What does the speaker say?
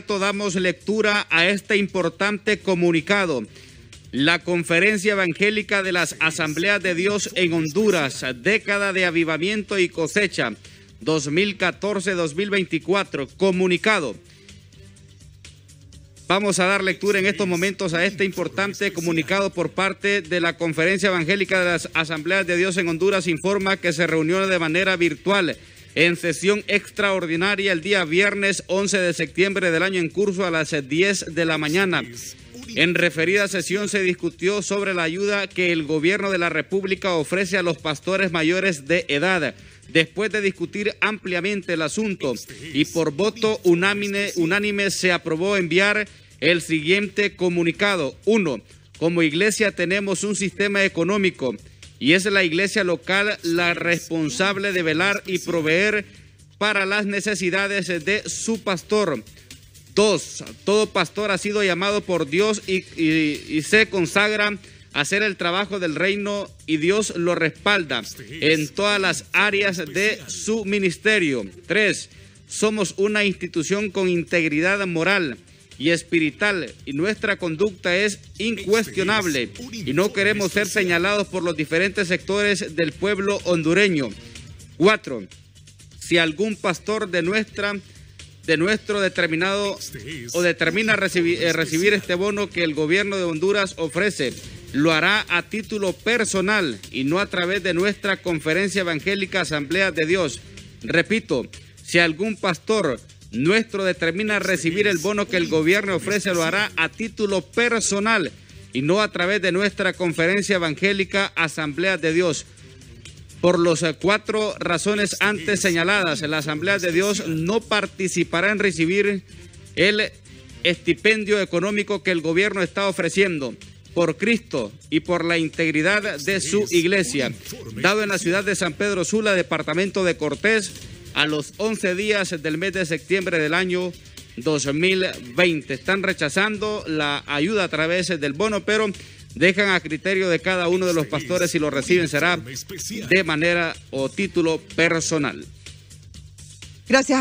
damos lectura a este importante comunicado. La Conferencia Evangélica de las Asambleas de Dios en Honduras, década de avivamiento y cosecha, 2014-2024, comunicado. Vamos a dar lectura en estos momentos a este importante comunicado por parte de la Conferencia Evangélica de las Asambleas de Dios en Honduras. Informa que se reunió de manera virtual en sesión extraordinaria el día viernes 11 de septiembre del año en curso a las 10 de la mañana. En referida sesión se discutió sobre la ayuda que el gobierno de la República ofrece a los pastores mayores de edad. Después de discutir ampliamente el asunto y por voto unánime, se aprobó enviar el siguiente comunicado. Uno, como iglesia tenemos un sistema económico y es la iglesia local la responsable de velar y proveer para las necesidades de su pastor. Dos, todo pastor ha sido llamado por Dios y, se consagra hacer el trabajo del reino y Dios lo respalda en todas las áreas de su ministerio. Tres, somos una institución con integridad moral y espiritual y nuestra conducta es incuestionable y no queremos ser señalados por los diferentes sectores del pueblo hondureño. Cuatro, si algún pastor de nuestra de nuestro determinado o determina recibir, eh, recibir este bono que el gobierno de Honduras ofrece, lo hará a título personal y no a través de nuestra conferencia evangélica Asamblea de Dios. Repito, si algún pastor nuestro determina recibir el bono que el gobierno ofrece, lo hará a título personal y no a través de nuestra conferencia evangélica Asamblea de Dios. Por las eh, cuatro razones antes señaladas, la Asamblea de Dios no participará en recibir el estipendio económico que el gobierno está ofreciendo por Cristo y por la integridad de su iglesia, dado en la ciudad de San Pedro Sula, departamento de Cortés, a los 11 días del mes de septiembre del año 2020. Están rechazando la ayuda a través del bono, pero dejan a criterio de cada uno de los pastores si lo reciben será de manera o título personal. Gracias.